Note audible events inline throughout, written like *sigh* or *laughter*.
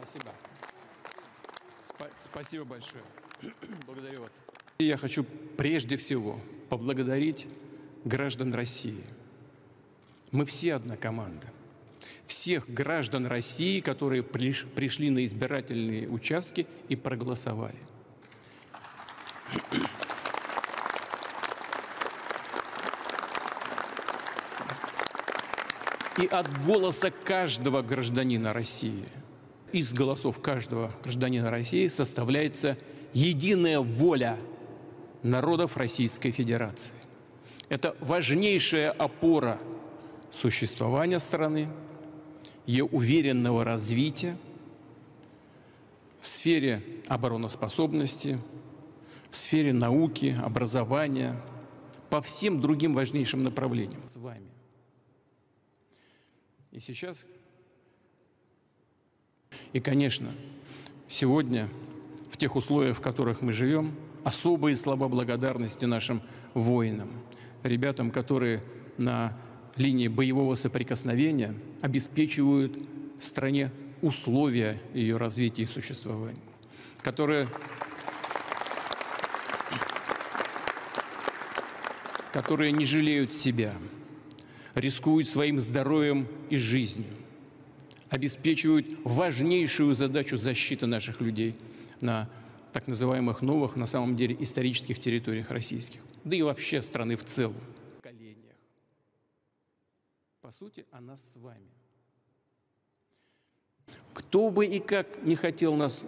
Спасибо. Спа- Спасибо большое. *clears throat* Благодарю вас. И я хочу прежде всего поблагодарить граждан России. Мы все одна команда. Всех граждан России, которые приш- пришли на избирательные участки и проголосовали. И от голоса каждого гражданина России, из голосов каждого гражданина России составляется единая воля народов Российской Федерации. Это важнейшая опора существования страны, ее уверенного развития в сфере обороноспособности, в сфере науки, образования, по всем другим важнейшим направлениям с вами. И сейчас, и, конечно, сегодня, в тех условиях, в которых мы живем, особые слова благодарности нашим воинам, ребятам, которые на линии боевого соприкосновения обеспечивают стране условия ее развития и существования, которые которые не жалеют себя, рискуют своим здоровьем и жизнью, обеспечивают важнейшую задачу защиты наших людей на так называемых новых, на самом деле, исторических территориях российских, да и вообще страны в целом. Поколениях. По сути, о нас с вами. Кто бы и как не хотел нас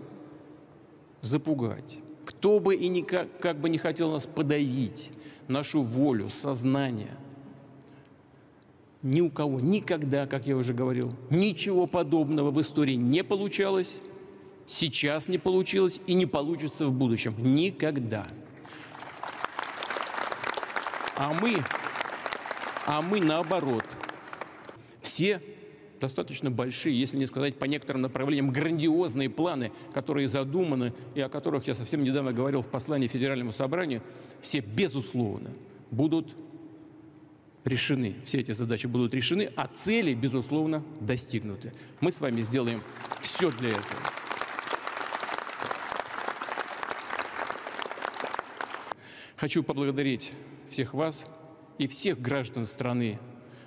запугать, кто бы и никак, как бы не хотел нас подавить, нашу волю, сознание. Ни у кого никогда, как я уже говорил, ничего подобного в истории не получалось, сейчас не получилось и не получится в будущем. Никогда. А мы, а мы наоборот, все достаточно большие, если не сказать по некоторым направлениям, грандиозные планы, которые задуманы и о которых я совсем недавно говорил в послании Федеральному собранию, все, безусловно, будут решены. Все эти задачи будут решены, а цели, безусловно, достигнуты. Мы с вами сделаем все для этого. Хочу поблагодарить всех вас и всех граждан страны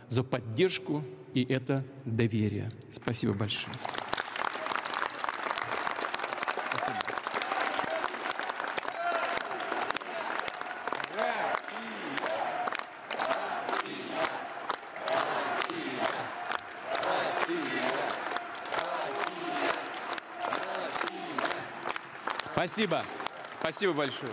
за поддержку и это доверие. Спасибо большое. Спасибо. Спасибо. Спасибо большое.